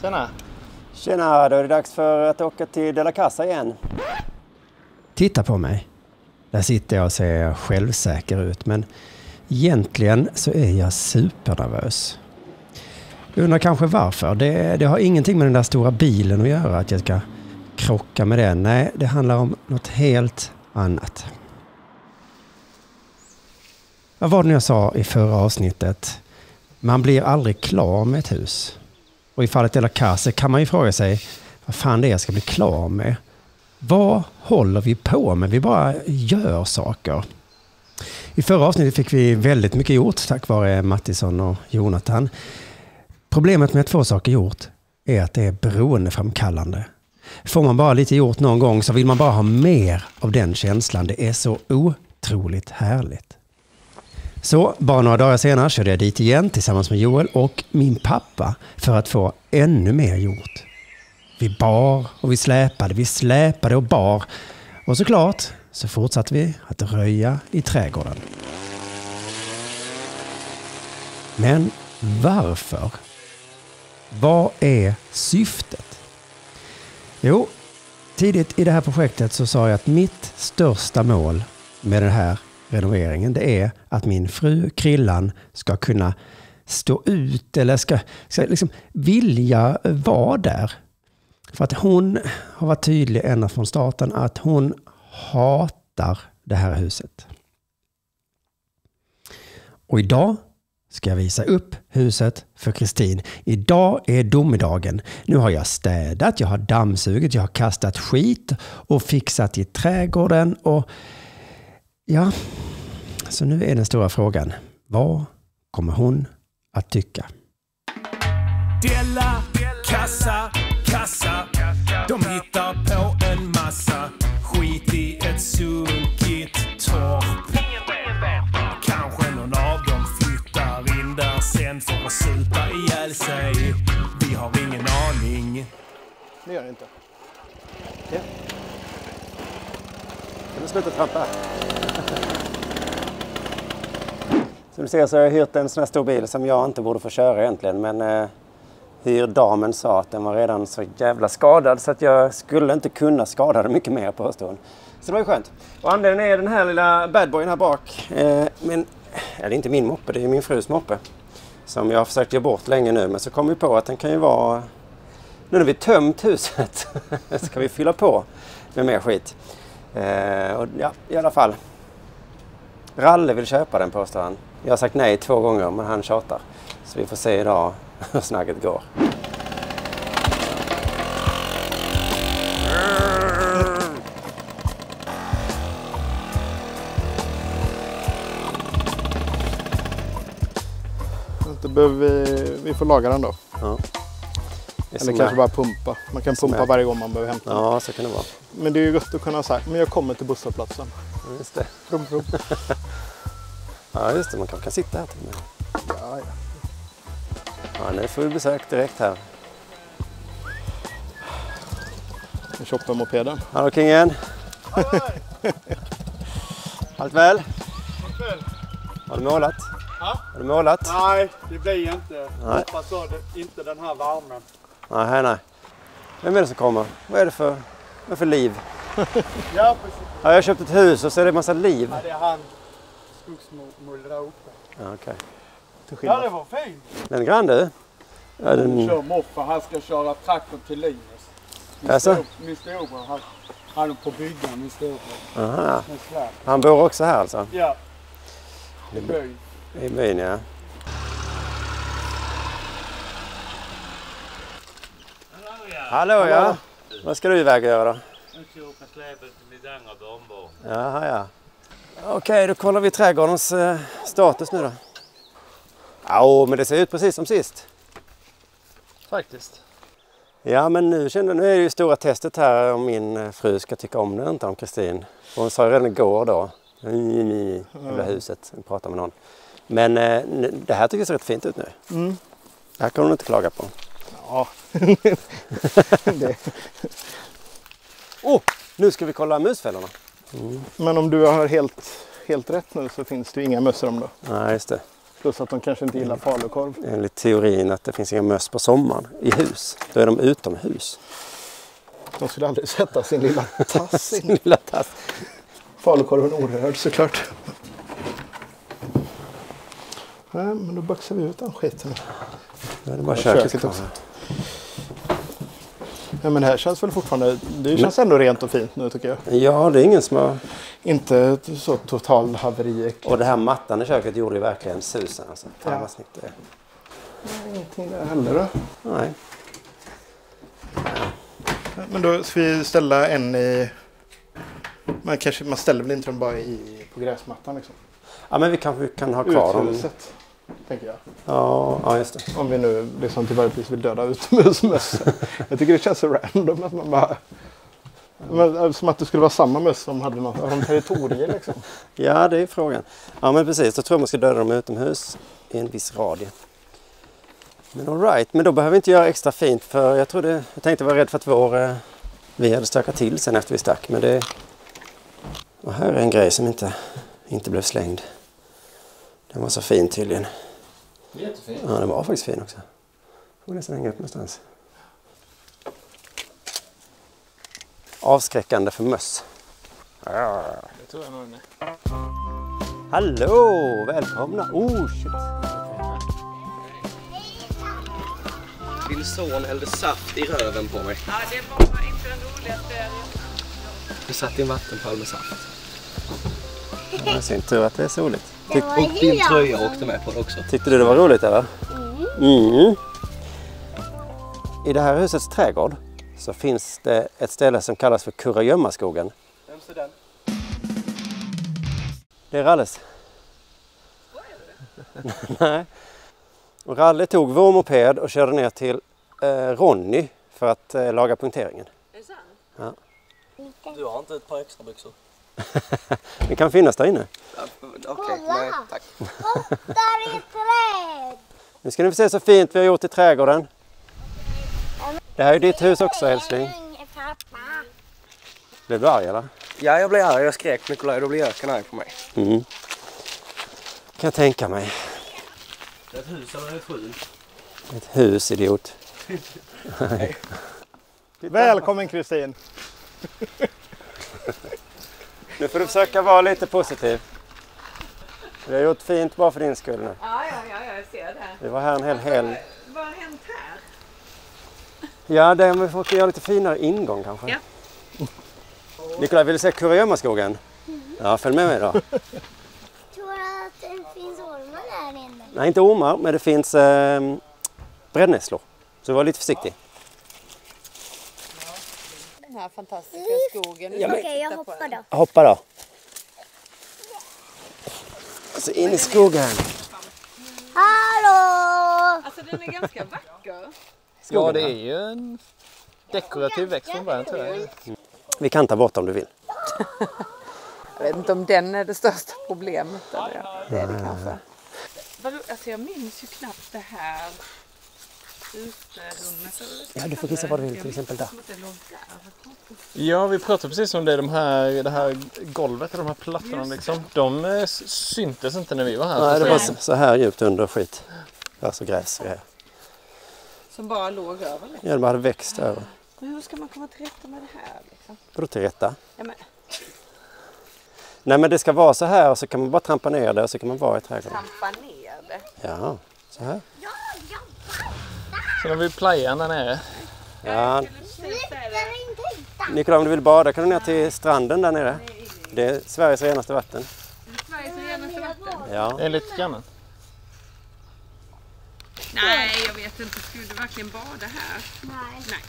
Tjena! Tjena, då är det dags för att åka till De La Casa igen. Titta på mig. Där sitter jag och ser självsäker ut, men egentligen så är jag supernervös. Du undrar kanske varför? Det, det har ingenting med den där stora bilen att göra, att jag ska krocka med den. Nej, det handlar om något helt annat. Vad var det jag sa i förra avsnittet? Man blir aldrig klar med ett hus. Och i fallet Della La Casa kan man ju fråga sig vad fan det är jag ska bli klar med. Vad håller vi på med? Vi bara gör saker. I förra avsnittet fick vi väldigt mycket gjort tack vare Mattisson och Jonathan. Problemet med att få saker gjort är att det är beroendeframkallande. Får man bara lite gjort någon gång så vill man bara ha mer av den känslan. Det är så otroligt härligt. Så bara några dagar senare körde jag dit igen tillsammans med Joel och min pappa för att få ännu mer gjort. Vi bar och vi släpade, vi släpade och bar. Och såklart så fortsatte vi att röja i trädgården. Men varför? Vad är syftet? Jo, tidigt i det här projektet så sa jag att mitt största mål med det här renoveringen, det är att min fru Krillan ska kunna stå ut eller ska, ska liksom vilja vara där. För att hon har varit tydlig ända från starten att hon hatar det här huset. Och idag ska jag visa upp huset för Kristin. Idag är domedagen. Nu har jag städat, jag har dammsugit, jag har kastat skit och fixat i trädgården och Ja, så nu är den stora frågan. Vad kommer hon att tycka? Della, kassa, kassa. De hittar på en massa skit i ett sunkigt torp. Kanske någon av dem flyttar in där sen för att supa ihjäl sig. Vi har ingen aning. Det gör det inte. Ja. Kan du sluta trampa? Som du ser så har jag hyrt en sån här stor bil som jag inte borde få köra egentligen. Men eh, hyrdamen sa att den var redan så jävla skadad så att jag skulle inte kunna skada den mycket mer påstår hon. Så det var ju skönt. Och anledningen är den här lilla badboyen här bak. Eh, men, ja, det är inte min moppe, det är min frus moppe. Som jag har försökt ge bort länge nu men så kom vi på att den kan ju vara... Nu när vi tömt huset så kan vi fylla på med mer skit. Eh, och ja, i alla fall. Ralle vill köpa den påstår han. Jag har sagt nej två gånger men han tjatar. Så vi får se idag hur snacket går. Behöver vi, vi får laga den då. Ja. Eller kanske bara pumpa. Man kan pumpa varje gång man behöver hämta. Ja, så kan det vara. Men det är ju gott att kunna säga, men jag kommer till busshållplatsen. Just det. Prum, prum. Ja, just det. Man kanske kan sitta här till och med. Ja, ja. Ja, nu får vi besök direkt här. Nu shoppar mopeden. Hallå kingen! Allt väl? Har du målat? Ja. Har du målat? Nej, det blir inte. Nej. Hoppas inte den här värmen. Nej, nej. Vem är det som kommer? Vad är det för, vad är det för liv? Ja, precis. Ja, jag har köpt ett hus och så är det en massa liv. Ja, det är han skogsmull där uppe. Ja, okej. Till Ja, det var fint. Den är grann du. Ja, den, Kör moppe. Han ska köra traktor till Linus. Min Jaså? Min storebror, han, han är på byggan, min storebror. aha. Han bor också här alltså? Ja, i byn. I byn ja. Hallå ja. Vad ska du iväg och göra? Nu ska jag åka släpet till mitt andra barnbarn. Jaha, ja. Okej, då kollar vi trädgårdens eh, status nu då. Ja, men det ser ut precis som sist. Faktiskt. Ja, men nu, kände, nu är det ju stora testet här om min eh, fru ska tycka om det eller inte, om Kristin. Hon sa ju redan igår då, i jävla huset, vi pratade med någon. Men eh, det här tycker jag ser rätt fint ut nu. Mm. Det här kan hon inte klaga på. Ja. Oh, nu ska vi kolla musfällorna. Men om du har helt, helt rätt nu så finns det ju inga mössor om det. Nej, just det. Plus att de kanske inte gillar falukorv. Enligt teorin att det finns inga möss på sommaren i hus. Då är de utomhus. De skulle aldrig sätta sin lilla tass in. Sin lilla tass. Falukorven orörd såklart. Nej, men då baxar vi ut den skiten. Då är det bara Köket köket också. Ja, men det här känns väl fortfarande... Det känns ändå rent och fint nu tycker jag. Ja, det är ingen som har... Inte så total haveri. Och det här mattan i köket gjorde ju verkligen susen. Alltså. Fan Ja. vad snyggt det är. Ingenting där heller då. Nej. Men då ska vi ställa en i... Man, kanske, man ställer väl inte dem bara i, på gräsmattan liksom? Ja, men vi kanske kan ha kvar dem. Tänker jag. Ja, ja, just det. Om vi nu liksom till varje pris vill döda utomhusmöss. jag tycker det känns så random att man bara... Men, som att det skulle vara samma möss som hade något, har de territorier liksom. Ja, det är frågan. Ja, men precis. Då tror jag man ska döda dem utomhus i en viss radie. Men all right. men då behöver vi inte göra extra fint för jag trodde, jag tänkte vara rädd för att vår, eh, vi hade stökat till sen efter vi stack. Men det, och här är en grej som inte, inte blev slängd. Den var så fin tydligen. Jättefint. Ja, den var faktiskt fin också. Får nästan hänga upp någonstans. Avskräckande för möss. Det tror jag nog den är. Hallå! Välkomna! Oh, shit. Min son hällde saft i röven på mig. Ja, det var inte den roligaste. Jag satt i en vattenpöl med saft. Det är synd tur att det är soligt. Tyck, och din tröja åkte med på det också. Tyckte du det var roligt eller? Mm. I det här husets trädgård så finns det ett ställe som kallas för Kurragömmaskogen. Vem ser den? Det är Ralles. Nej. Och Ralle tog vår moped och körde ner till eh, Ronny för att eh, laga punkteringen. Är det sant? Du har inte ett par extra byxor? Det kan finnas där inne. Ja, Okej, nej tack. Där är träd! Nu ska ni få se så fint vi har gjort i trädgården. Det här är ditt hus också älskling. Pappa. Blev du arg eller? Ja, jag blev arg. Jag skrek Nikolaj. Då blev Jöken arg på mig. Mm. Kan jag tänka mig. Det är ett hus eller ett skjul? Ett hus idiot. Välkommen Kristin! Nu får du försöka vara lite positiv. Vi har gjort fint bara för din skull nu. Ja, ja, ja, jag ser det. Vi var här en hel helg. Vad har hänt här? Ja, det vi får göra lite finare ingång kanske. Ja. Nikolaj, vill du se Kurragömmaskogen? Ja, följ med mig då. Tror du att det finns ormar där inne? Nej, inte ormar, men det finns eh, brännässlor. Så var lite försiktig. Här fantastiska skogen. Okej, jag hoppar då. Hoppa då. Så in i skogen. Hallå! Alltså den är ganska vacker. Ja, det är ju en dekorativ växt från början tror jag. Vi kan ta bort om du vill. Jag vet inte om den är det största problemet. Eller? Det är det kanske. Vadå? Alltså jag minns ju knappt det här Ja, du får gissa vad du vill, till exempel där. Ja, vi pratade precis om det. De här, det här golvet, de här plattorna liksom. De eh, syntes inte när vi var här. Nej, det var så, här djupt under skit. Alltså gräs och grejer. Som bara låg över. Liksom. Ja, de hade växt över. Men hur ska man komma till rätta med det här? Liksom? Vadå till rätta? Ja, men, Nej, men det ska vara så här och så kan man bara trampa ner det och så kan man vara i trädgården. trampa ner det. Ja, så här. Sen har vi playan där nere. Ja! Nikolaj, om du vill bada kan du ner till stranden där nere. Det är Sveriges renaste vatten. Sveriges renaste vatten. Ja. Enligt grannen. Nej, jag vet inte. Skulle du verkligen bada här? Nej. Nej.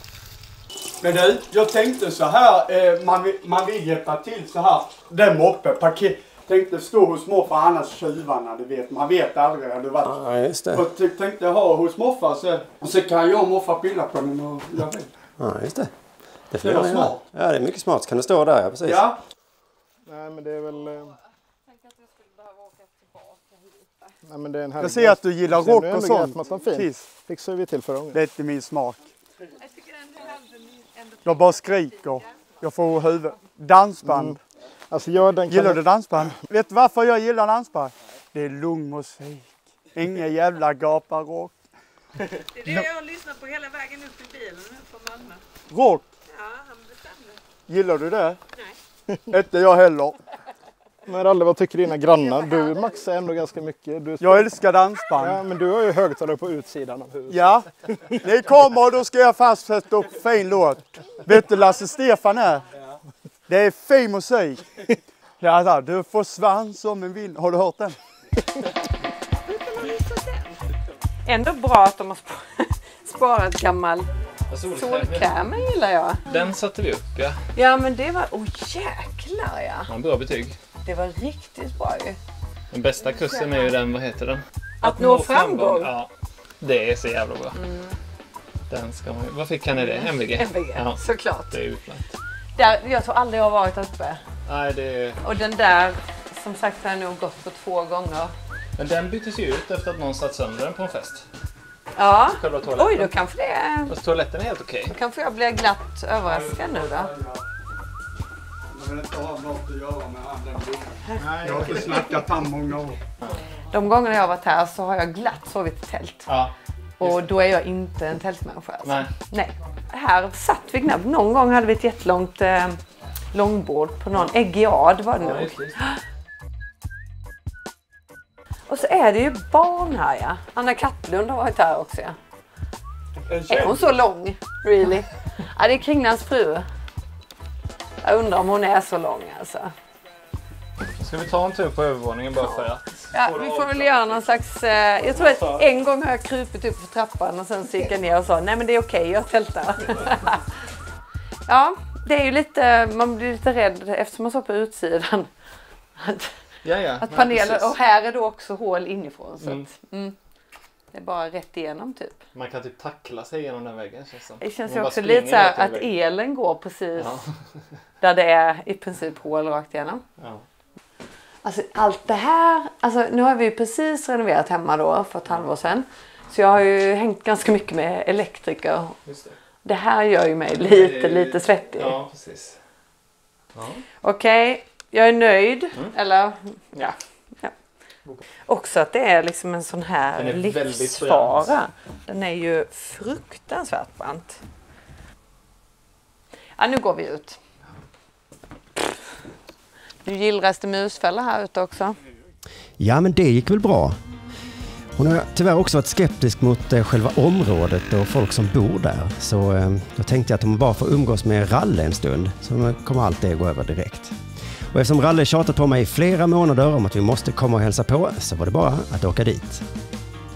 Men du, jag tänkte så här, eh, man, vill, man vill hjälpa till så här. Den moppe, paket. Tänkte stå hos morfar, annars tjuvarna, du vet. Man vet aldrig. Hade varit. Ja, just det. Och tänkte ha hos morfar så, och så kan jag och morfar pilla på den och göra det. Ja, just det. Det får Det var smart. Ja, det är mycket smart. Så kan du stå där, ja precis. Ja, Nej men det är väl... eh, Nej men det är en jag ser att du gillar rock och sånt. Kiss. Fixar vi till förra gången. Det är inte min smak. Jag Jag bara skriker. Jag får huvud. Dansband. Alltså jag den. Gillar du dansband? Vet du varför jag gillar dansband? Det är lugn musik. Ingen jävla gaparock. Det är det jag lyssnar på hela vägen upp i bilen nu från Malmö. Rock, Ja, han bestämde. gillar du det? Nej. Inte jag heller. Men Ralle, vad tycker dina grannar? Du maxar ändå ganska mycket. Du, Jag älskar dansband. ja, men du har ju högtalare på utsidan av huset. Ja, ni kommer och då ska jag fast sätta upp fin låt. Vet du Lasse Stefan är? Det är fin musik. Ja, du försvann som en vind. Har du hört den? Ändå bra att de har sp- sparat gammal solkräm gillar jag. Den satte vi upp ja. Ja men det var, oh jäklar ja. ja bra betyg. Det var riktigt bra ju. Den bästa kursen är ju den, vad heter den? Att, nå framgång. Mm. Ja, det är så jävla bra. Den ska man ju... Vad fick han i det? MVG? MVG, Ja, såklart. det är utmärkt. Där, jag tror aldrig jag har varit uppe. Nej, det är... Och den där, som sagt har jag nog gått på två gånger. Men den byttes ju ut efter att någon satt sönder den på en fest. Ja. Själva toaletten. Oj, då kanske det Fast toaletten är helt okej. då kanske jag blir glatt överraskad nu då. Jag vill inte ha något att göra med han den Jag har inte snackat han många år. De gångerna jag har varit här så har jag glatt sovit i tält. Ja. Och då är jag inte en tältmänniska. Alltså. Nej. Nej. Här satt vi knappt. Någon gång hade vi ett jättelångt eh, långbord på någon äggiad var det Ja, nog. just det. Och så är det ju barn här ja. Anna Kattlund har varit här också ja. Är hon så lång? Really? Ja, det är Kringlans fru. Jag undrar om hon är så lång alltså. Ska vi ta en tur på övervåningen bara för att... Ja, vi får väl göra någon slags... Eh, jag tror att en gång har jag krupit upp för trappan och sen så gick jag ner och sa nej men det är okej, jag tältar. ja, det är ju lite... Man blir lite rädd eftersom man står på utsidan. Att, Ja, ja. att precis. Och här är då också hål inifrån. Så Mm. att, mm, det är bara rätt igenom typ. Man kan typ tackla sig genom den väggen känns som. Det känns ju också lite så här att elen går precis Ja. där det är i princip hål rakt igenom. Ja. Alltså allt det här, alltså nu har vi ju precis renoverat hemma då för ett halvår sedan. Så jag har ju hängt ganska mycket med elektriker. Just det. Det här gör ju mig lite, lite svettig. Ja, precis. Ja. Okej, jag är nöjd. Mm. Eller ja. ja. Också att det är liksom en sån här Den är väldigt livsfara. brant. Den är ju fruktansvärt brant. Ja, nu går vi ut. Nu gillras det musfälla här ute också. Ja, men det gick väl bra. Hon har tyvärr också varit skeptisk mot eh, själva området och folk som bor där. Så eh, då tänkte jag att hon bara får umgås med Ralle en stund så kommer allt det gå över direkt. Och eftersom Ralle tjatat på mig i flera månader om att vi måste komma och hälsa på så var det bara att åka dit.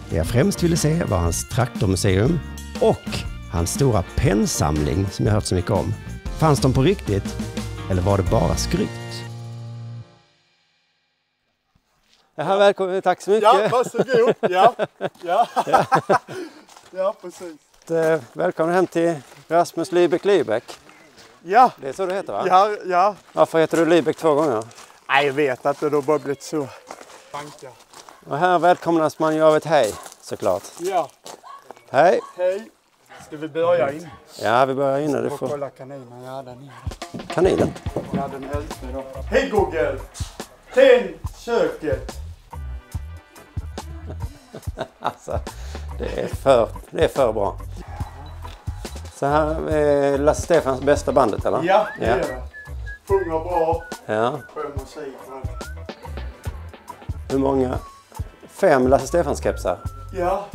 Det jag främst ville se var hans traktormuseum och hans stora pennsamling som jag hört så mycket om. Fanns de på riktigt? Eller var det bara skryt? Ja, välkommen, tack så mycket. Ja, varsågod. Ja, ja. ja precis. Eh, Välkommen hem till Rasmus Lybeck Lybeck. Ja, Det är så det heter va? ja, ja. Varför heter du Lybeck två gånger? Nej, jag vet inte. Det har bara blivit så. Tankar. Och här välkomnas man ju av ett hej såklart. Ja, Hej! hej. Ska vi börja in? Ja, vi börjar inne. Du Får kolla kaninen. Ja, den är kaninen. Ja, den äldste då. Hej Google! Tänd köket! Alltså, det är för, det är för bra. Så här är Lasse Stefans bästa bandet eller? Ja, det Ja. är det. Sjunger bra. Ja. Skön musik. Hur många? Fem Lasse Stefans kepsar. Ja,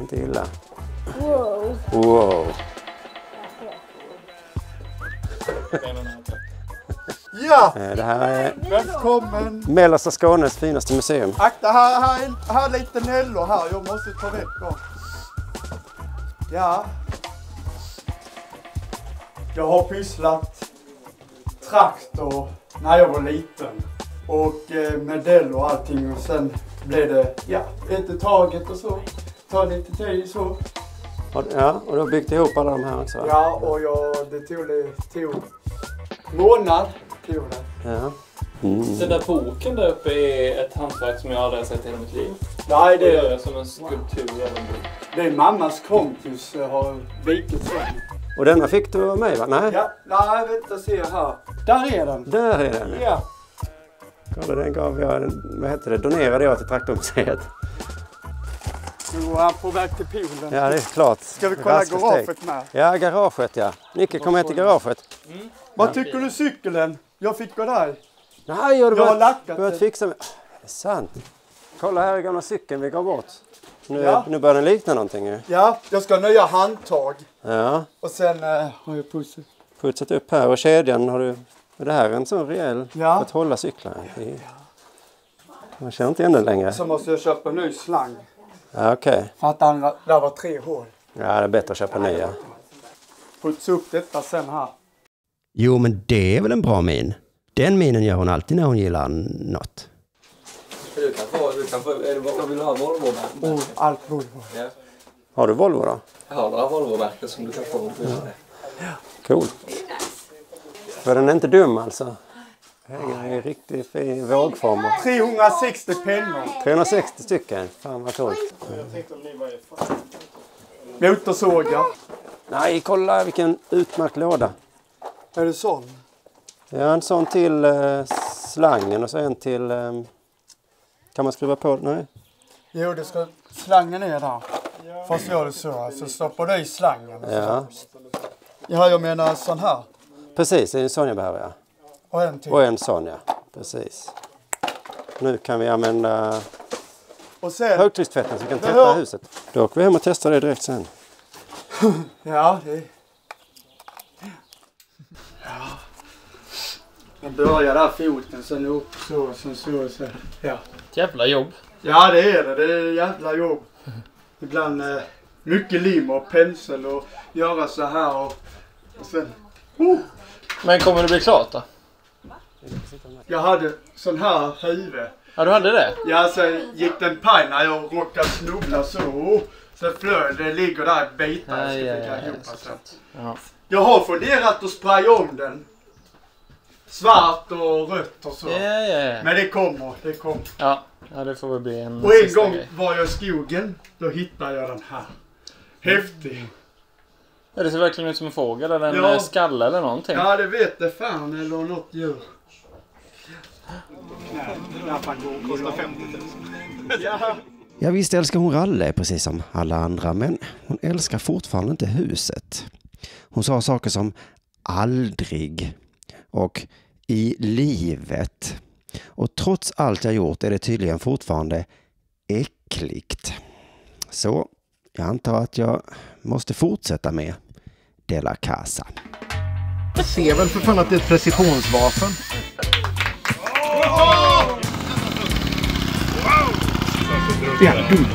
Inte illa. Wow. Wow. Ja! Eh, Det här är Välkommen! mellersta Skånes finaste museum. Akta, här, här, är- här är lite nällor här. Jag måste ta rätt dem. Ja. Jag har pysslat traktor när jag var liten. Och eh, medell och allting. Och sen blev det, ja, i taget och så. Ta lite tid så. Du- Ja, och du har byggt ihop alla de här också? Ja, och jag, det tog, det tog månad. Tog det. ja. Mm. Den där boken där uppe är ett hantverk som jag aldrig har sett i hela mitt liv. Nej, Det jag som en skulptur en bok. det är mammas kompis har vikit så. Och denna fick du av mig va? Nej? Ja, nej, vänta se här. Där är den. Där är den. Ja. Kolla den gav jag, vad heter det, donerade jag till Traktormuseet. Nu går han på väg till poolen. Ja det är klart. Ska vi kolla Raska steg. garaget med? Ja, garaget ja. Nicke kom med till garaget. Vad tycker du cykeln? Jag fick gå där. Nej, Jag har börjat, lackat börjat fixa med... Det är sant. Kolla här är gamla cykeln vi gav bort. Nu, Ja. nu börjar den likna någonting ju. Ja, jag ska ha nya handtag. Ja. Och sen eh, har jag pussat. Putsat upp här och kedjan har du... Är det här en sån rejäl... Ja. För att hålla? Det är- Man känner inte igen den längre. Så måste jag köpa en ny slang. Ja, Okej. För att den, där var tre hål. Ja, det är bättre att köpa nya. Putsa upp detta sen här. Jo, men det är väl en bra min? Den minen gör hon alltid när hon gillar något. Du kan få, du kan få, är det, vad vill du ha? Volvo? Oh, allt Volvo. Ja. Har du Volvo då? Jag har några Volvo-märken som du kan få. Cool. För den är inte dum alltså. Den är riktigt fin vågform. 360 pennor. 360 stycken. Fan vad coolt. Motorsågar. Nej, kolla vilken utmärkt låda. Är det sån? Ja, en sån till eh, slangen och så en till... Eh, kan man skruva på? Nej. Jo, det ska slangen är där. Fast gör det så. Alltså stoppar du i slangen. Ja, Ja, jag menar sån här. precis. Det är en sån jag behöver ja. Och en till. Och en sån ja. Precis. Nu kan vi använda Och sen. högtryckstvätten så vi kan tvätta huset. Då åker vi hem och testar det direkt sen. Ja, det... Jag börjar där foten, sen upp så, sen så, så. Ja. Ett jävla jobb. Ja, det är det. Det är jävla jobb. Ibland eh, mycket lim och pensel och göra så här och, och sen... Oh, Men kommer det bli klart då? jag hade sån här huvud. Ja, du hade det? Ja, sen gick den paj när jag råkade snubbla så. Oh, sen flög det. ligger där i bitar. Jag ska Ja, ja, ja, ihop. Ja. Jag har funderat att spraya om den. Svart och rött och så. Ja, ja, ja. Men det kommer, det kommer. Ja, ja det får väl bli en Och en gång grej. var jag i skogen. Då hittade jag den här. Häftig. Ja, det ser verkligen ut som en fågel eller en Ja. ja. skalle eller någonting. Ja, det vet det fan. Eller något djur. Kostar 50 000. Ja. Ja, visst älskar hon Ralle precis som alla andra, men hon älskar fortfarande inte huset. Hon sa saker som aldrig och i livet. Och trots allt jag gjort är det tydligen fortfarande äckligt. Så jag antar att jag måste fortsätta med De la Casa. Jag ser väl för fan att det är ett precisionsvapen. Ja, dum.